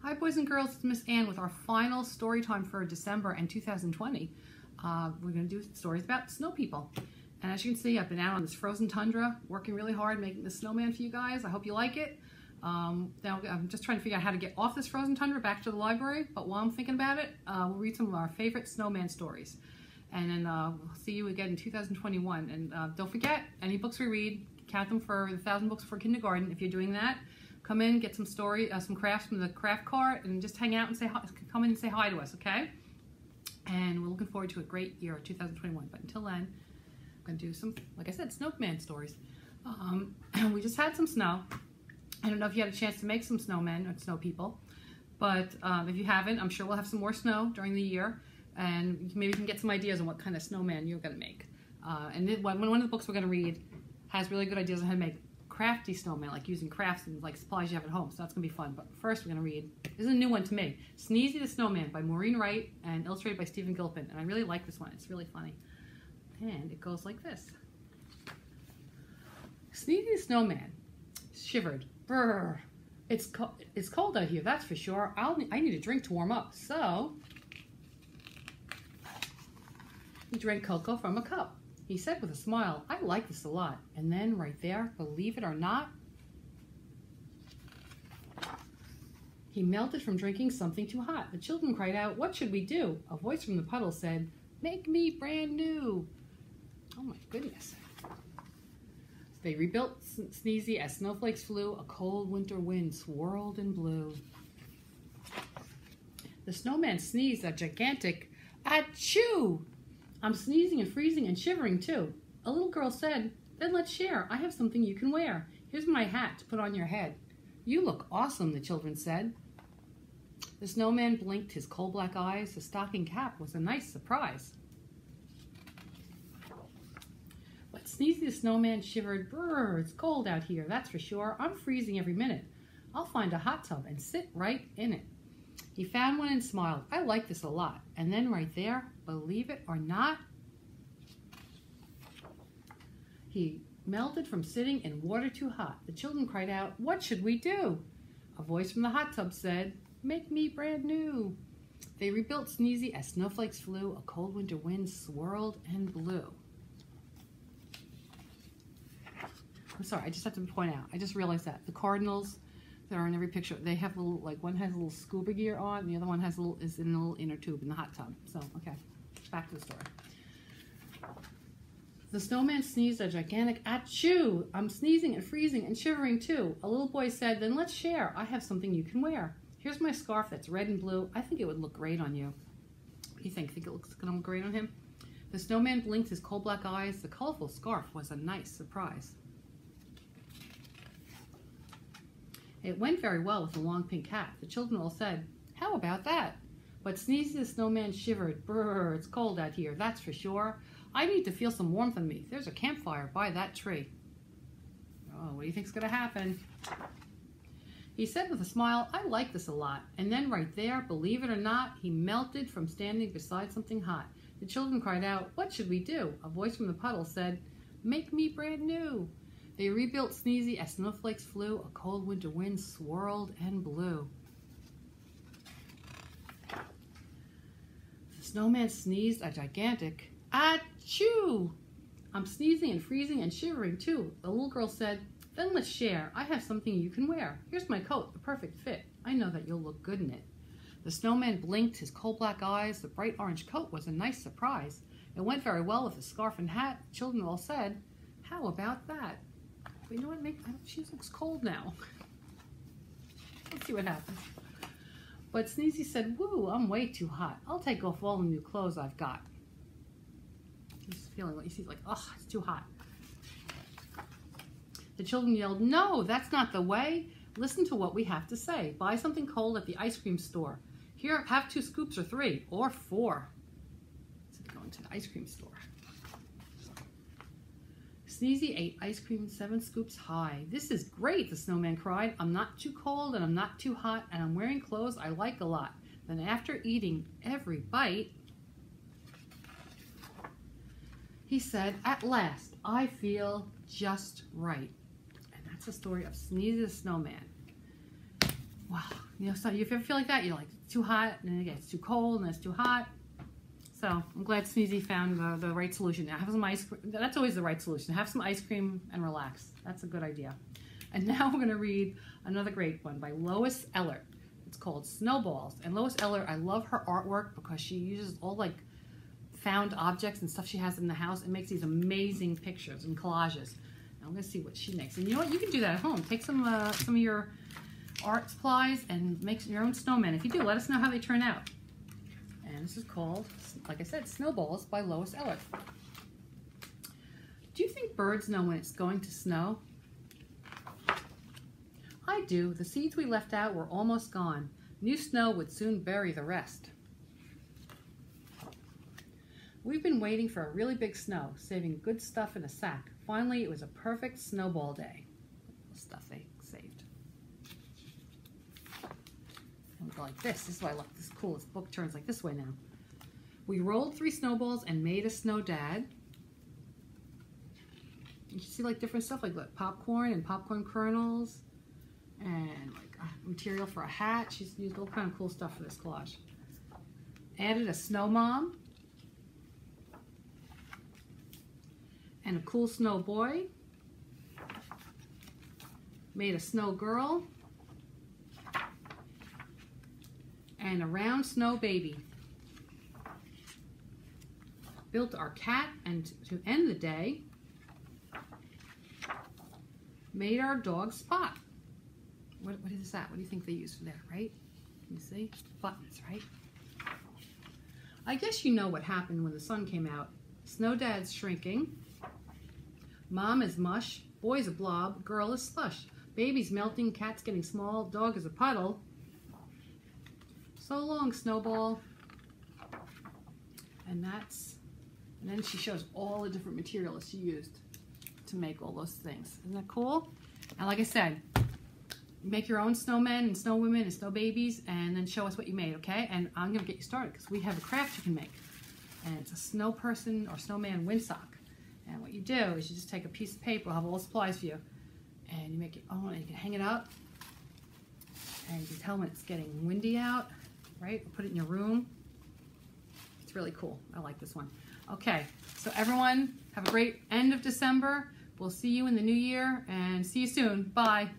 Hi, boys and girls. It's Miss Ann with our final story time for December and 2020. Uh, we're going to do stories about snow people. And as you can see, I've been out on this frozen tundra, working really hard, making the snowman for you guys. I hope you like it. Um, now, I'm just trying to figure out how to get off this frozen tundra back to the library. But while I'm thinking about it, uh, we'll read some of our favorite snowman stories. And then uh, we'll see you again in 2021. And uh, don't forget, any books we read, count them for the thousand books for kindergarten. If you're doing that, come in, get some story, uh, some crafts from the craft cart, and just hang out and say hi, come in and say hi to us, okay? And we're looking forward to a great year, 2021. But until then, I'm gonna do some, like I said, snowman stories. Um, we just had some snow. I don't know if you had a chance to make some snowmen or snow people, but um, if you haven't, I'm sure we'll have some more snow during the year, and maybe you can get some ideas on what kind of snowman you're gonna make. Uh, and one of the books we're gonna read has really good ideas on how to make crafty snowman, like using crafts and like supplies you have at home. So that's gonna be fun. But first, we're gonna read. This is a new one to me. Sneezy the Snowman by Maureen Wright and illustrated by Stephen Gilpin. And I really like this one. It's really funny. And it goes like this. Sneezy the Snowman shivered. Brr. It's co it's cold out here, that's for sure. I'll I need a drink to warm up. So he drank cocoa from a cup. He said with a smile, I like this a lot. And then right there, believe it or not, he melted from drinking something too hot. The children cried out, What should we do? A voice from the puddle said, Make me brand new. Oh my goodness. They rebuilt Sneezy as snowflakes flew, a cold winter wind swirled and blew. The snowman sneezed a gigantic achoo I'm sneezing and freezing and shivering too. A little girl said, Then let's share. I have something you can wear. Here's my hat to put on your head. You look awesome, the children said. The snowman blinked his coal black eyes. The stocking cap was a nice surprise. But Sneezy the snowman shivered. Brr, it's cold out here, that's for sure. I'm freezing every minute. I'll find a hot tub and sit right in it. He found one and smiled. I like this a lot. And then right there, believe it or not, he melted from sitting in water too hot. The children cried out, What should we do? A voice from the hot tub said, Make me brand new. They rebuilt Sneezy as snowflakes flew, a cold winter wind swirled and blew. I'm sorry, I just have to point out, I just realized that. The Cardinals that are in every picture, they have a little, like one has a little scuba gear on, and the other one has a little, is in a little inner tube in the hot tub. So, okay, back to the store. The snowman sneezed a gigantic achoo. I'm sneezing and freezing and shivering too. A little boy said, then let's share. I have something you can wear. Here's my scarf that's red and blue. I think it would look great on you. What do you think? Think it looks gonna look great on him? The snowman blinked his coal black eyes. The colorful scarf was a nice surprise. It went very well with the long pink hat. The children all said, How about that? But Sneezy the snowman shivered. Brr, it's cold out here, that's for sure. I need to feel some warmth on me. There's a campfire by that tree. Oh, what do you think's gonna happen? He said with a smile, I like this a lot. And then right there, believe it or not, he melted from standing beside something hot. The children cried out, What should we do? A voice from the puddle said, Make me brand new. They rebuilt Sneezy as snowflakes flew, a cold winter wind swirled and blew. Snowman sneezed a gigantic achoo. I'm sneezing and freezing and shivering too. The little girl said, then let's share. I have something you can wear. Here's my coat, the perfect fit. I know that you'll look good in it. The snowman blinked his coal black eyes. The bright orange coat was a nice surprise. It went very well with the scarf and hat. The children all said, how about that? But you know what? Make she looks cold now. Let's see what happens. But Sneezy said, Woo, I'm way too hot. I'll take off all the new clothes I've got. He's feeling like he's like, oh, it's too hot. The children yelled, No, that's not the way. Listen to what we have to say. Buy something cold at the ice cream store. Here, have two scoops or three or four. So they're going to the ice cream store. Sneezy ate ice cream seven scoops high. This is great, the snowman cried. I'm not too cold and I'm not too hot and I'm wearing clothes I like a lot. Then after eating every bite, he said, at last, I feel just right. And that's the story of Sneezy the Snowman. Wow. You know, so if you ever feel like that, you're like, too hot, and then it gets too cold, and it's too hot. So I'm glad Sneezy found the, the right solution. Now have some ice cream. That's always the right solution. Have some ice cream and relax. That's a good idea. And now we're going to read another great one by Lois Ehlert. It's called Snowballs. And Lois Ehlert, I love her artwork because she uses all like found objects and stuff she has in the house and makes these amazing pictures and collages. Now I'm going to see what she makes. And you know what? You can do that at home. Take some uh, some of your art supplies and make your own snowmen. If you do, let us know how they turn out. This is called, like I said, Snowballs by Lois Ehlert. Do you think birds know when it's going to snow? I do. The seeds we left out were almost gone. New snow would soon bury the rest. We've been waiting for a really big snow, saving good stuff in a sack. Finally, it was a perfect snowball day. Stuff they saved. Go like this. This is why I love this cool. This book turns like this way now. We rolled three snowballs and made a snow dad. You see like different stuff like what, popcorn and popcorn kernels and like uh, material for a hat. She's used all kind of cool stuff for this collage. Added a snow mom and a cool snow boy. Made a snow girl and a round snow baby. Built our cat and to end the day, made our dog Spot. What, what is that? What do you think they use for that, right? You see? Buttons, right? I guess you know what happened when the sun came out. Snow Dad's shrinking. Mom is mush. Boy's a blob. Girl is slush. Baby's melting. Cat's getting small. Dog is a puddle. So long, Snowball. And that's, and then she shows all the different materials she used to make all those things. Isn't that cool? And like I said, make your own snowmen and snow women and snow babies and then show us what you made, okay? And I'm gonna get you started because we have a craft you can make. And it's a snow person or snowman windsock. And what you do is you just take a piece of paper, we'll have all the supplies for you, and you make your own and you can hang it up and you can tell when it's getting windy out, right? Put it in your room. It's really cool. I like this one. Okay, so everyone have a great end of December. We'll see you in the new year and see you soon. Bye.